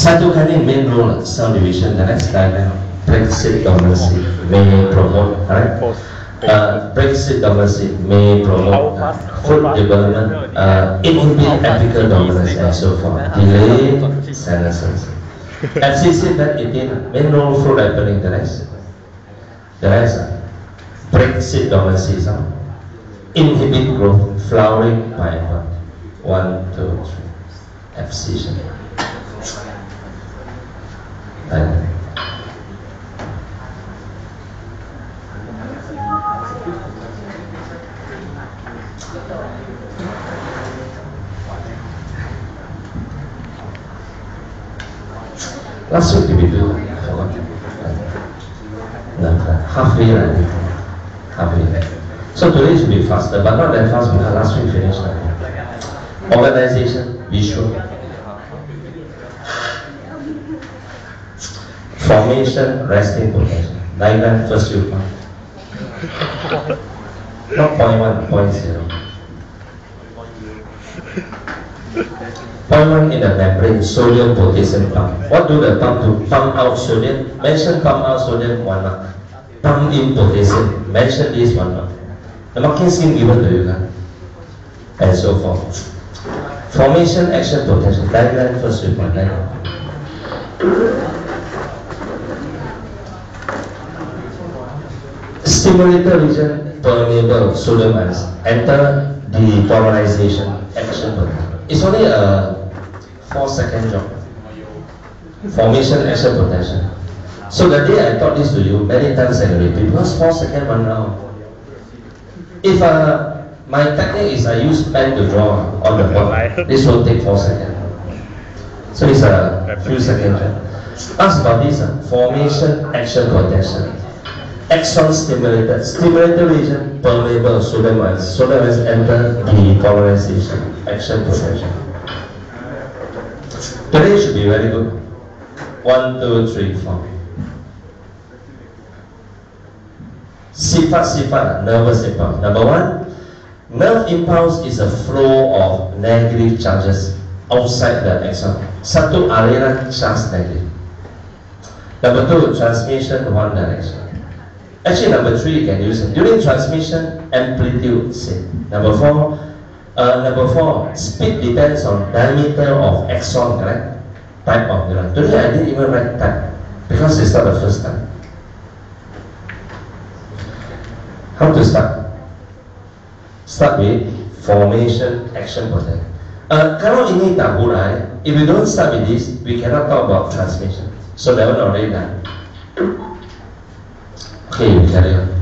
Cytokinin main role cell division. The next diagram, Brexit dormancy may promote, right? Uh, Brexit dormancy may promote uh, food development, uh, inhibit apical dominance and so forth, delay senescence. FCC that 18 main role fruit ripening. The next, the next, uh, Brexit dormancy, some inhibit growth, flowering by one, one, two, three, abscission. And last week did we do? I forgot. No, halfway, I think. Halfway. So today should be faster, but not that fast because last week finished. Organization, visual. Formation, resting potential. Diagram, first you point. Not point one, point zero. Point one in the membrane, sodium potassium pump. What do the pump do? Pump out sodium. Mention pump out sodium, one mark. Pump in potassium. Mention this one mark. The marking scheme given to you, huh? and so forth. Formation, action, potential. Diagram, first you. Diagram. Stimulator region permeable sodium ions enter depolarization action potential. It's only a four second job. Formation action potential. So the day I taught this to you many times I repeat because four second one round. If uh, my technique is I use pen to draw on the board, this will take four seconds. So it's a few seconds. Ask about this uh, formation action potential. Axon stimulated, stimulated region permeable sodium ions. Sodium ions enter depolarization action potential. Today should be very good. One, two, three, four. Sifat-sifat nervous impulse. Number one, nerve impulse is a flow of negative charges outside the axon. Satu aliran charge negative. Number two, transmission one direction. Actually, number three you can use it. During transmission, amplitude same. Number four, uh, number four, speed depends on diameter of axon, correct? Type of neuron. Today I didn't even write type because it's not the first time. How to start? Start with formation, action potential. Uh, kalau ini tak burai, if we don't start with this, we cannot talk about transmission. So that one already done. On.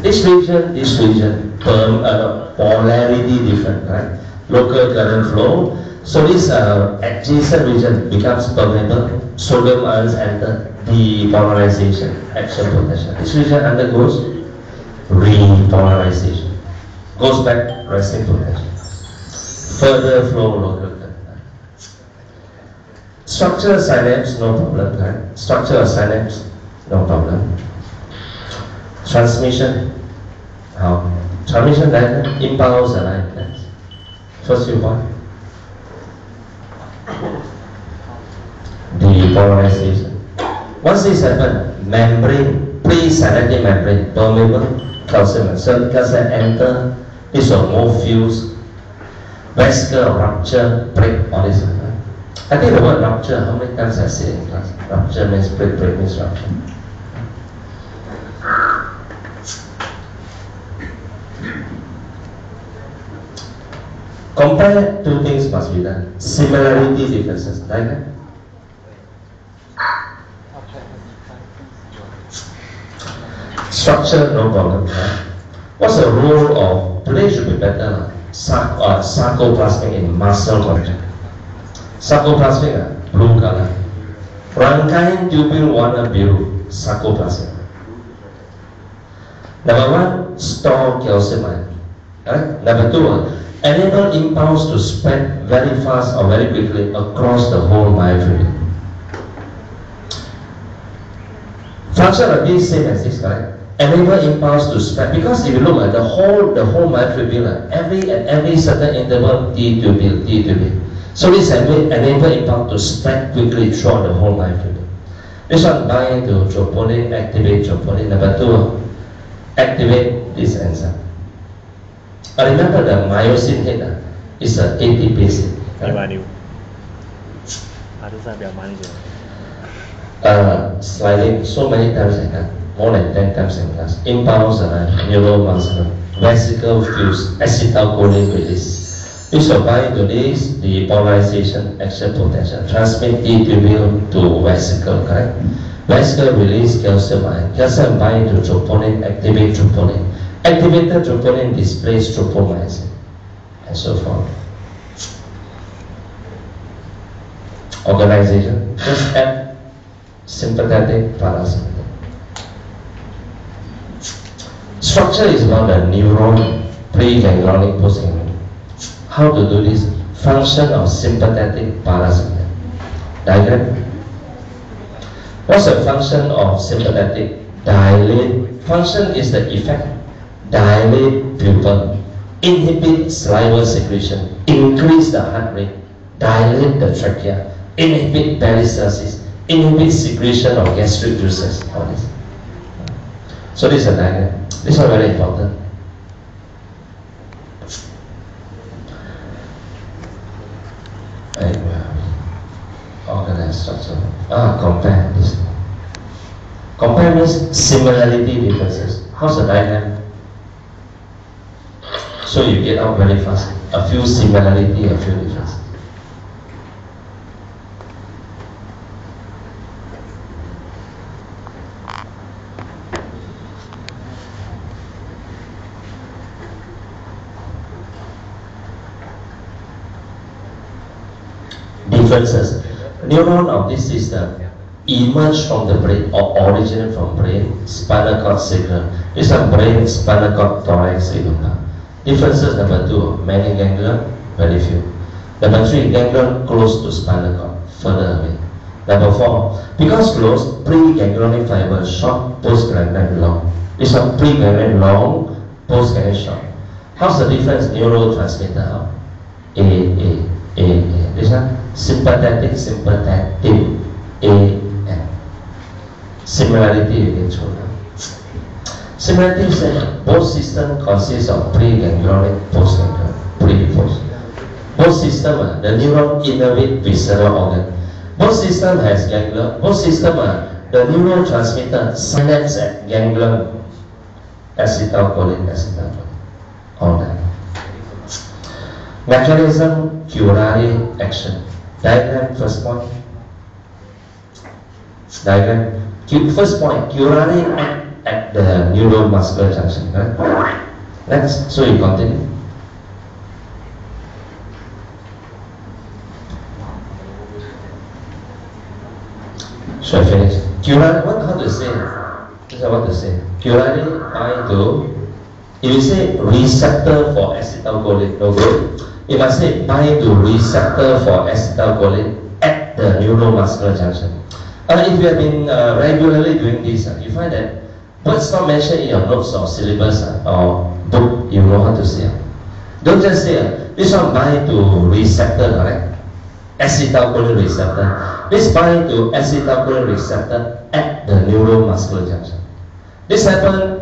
This region, this region, term, uh, polarity different, right? Local current flow. So this uh, adjacent region becomes permeable. Sodium ions enter depolarization, action potential. This region undergoes repolarization. Goes back resting potential. Further flow local current. Structure synapse, no problem. Right? Structure of synapse, no problem. Transmission, how? Transmission diagram, impulse and impulse. First you want. Depolarization. Once this happens, membrane, pre-synaptic membrane, permeable calcium, so calcium enter, this will move fuse, vesicle rupture, break, all this. I think the word rupture, how many times I say in class? Rupture means break, break means rupture. Compare two things must be done. Similarity differences. Diagram. Structure, no problem. Right? What's the role of, today should be better, Sarc uh, sarcoplasmic in muscle contract. Sarcoplasmic, uh, blue color. Rangkaian tubule warna biru, sarcoplasmic. Number one, store calcium ion. Right? Number two, uh, enable impulse to spread very fast or very quickly across the whole myofibrin. Function of this same as this, correct? enable impulse to spread. Because if you look at the whole the whole myofibrilla, ah, every at every certain interval D to B, D to B. So this enable, enable impulse to spread quickly throughout the whole myofibrilla. This one bind to troponin, activate troponin. Number two, activate this enzyme. I remember the myosin head ah, uh, is an ATPase. Right? Uh, slightly, so many times I uh, more than 10 times in class. Uh, neuromuscular, vesicle fuse, acetylcholine release. Will bind to this, the polarization action potential, transmit T tubule to vesicle, correct? Vesicle release calcium ion, calcium bind to troponin, activate troponin. Activated troponin displays tropomyosin, and so forth. Organization, just add sympathetic, parasympathetic. Structure is about the neuron, preganglionic, postganglionic. How to do this? Function of sympathetic, parasympathetic. Diagram. What's the function of sympathetic? Dilate. Function is the effect. Dilate pupil. Inhibit saliva secretion. Increase the heart rate. Dilate the trachea. Inhibit peristalsis inhibit secretion of gastric juices, all this. So this is a diagram. This one very important. Right, organized structure. Ah, compare this. Compare means similarity differences. How's the diagram? So you get out very fast. A few similarity, a few differences. Differences. Neuron of this system emerge from the brain or originate from brain, spinal cord signal. This one brain, spinal cord, thorax, signal. Differences number two, many ganglion, very few. Number three, ganglion close to spinal cord, further away. Number four, because close, preganglionic fiber short, postganglion long. This one preganglion long, postganglion short. How's the difference? Neurotransmitter? A, A, A, A. One sympathetic, sympathetic, A, N. Similarity you show now. Similarity is that both systems consist of preganglionic, postganglionic, pre, post. Both systems, uh, the neuron innervate visceral organ. Both system has ganglion. Both system, uh, the neurotransmitter synapse at ganglion, acetylcholine, acetylcholine, all that. Mechanism, curare action. Diagram, first point. Diagram. First point, curare act at the neuromuscular junction. Right? Next, so you continue. Should I finish? Curare, what, how to say? This is what to say. Curare bind do. if you say receptor for acetylcholine, no good. You must say bind to receptor for acetylcholine at the neuromuscular junction. Uh, if you have been uh, regularly doing this, uh, you find that what's not mentioned in your notes or syllabus uh, or book, you know how to say. uh. Don't just say, uh, this one bind to receptor, correct? Acetylcholine receptor. This bind to acetylcholine receptor at the neuromuscular junction. This happens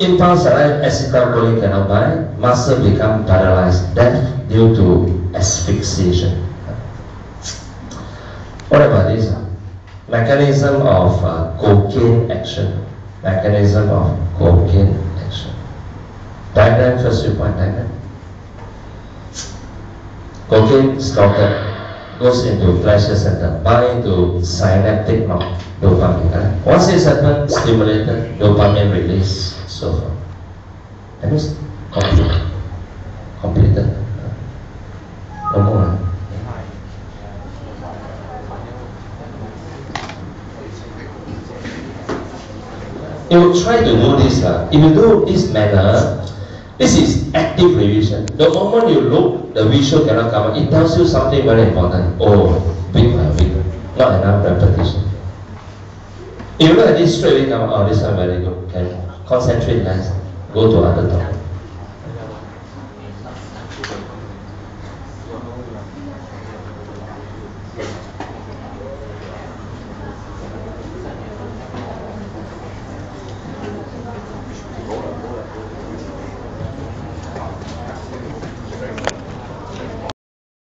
Impulse arrive, acetylcholine cannot bind, muscle become paralyzed, death due to asphyxiation. What about this? Mechanism of uh, cocaine action. Mechanism of cocaine action. Diagram, first point diagram. Cocaine scouted goes into the pleasure center, bind to synaptic dopamine. Right? Once this happens, stimulated, dopamine release, so forth. That means complete. Completed. No more. You try to do this. Uh, if you do this manner, this is active revision. The moment you look, the visual cannot come. It tells you something very important. Oh, bit by bit, not enough repetition. If you look at this straight away come, oh, this one very good. Can concentrate less. Go to other topic.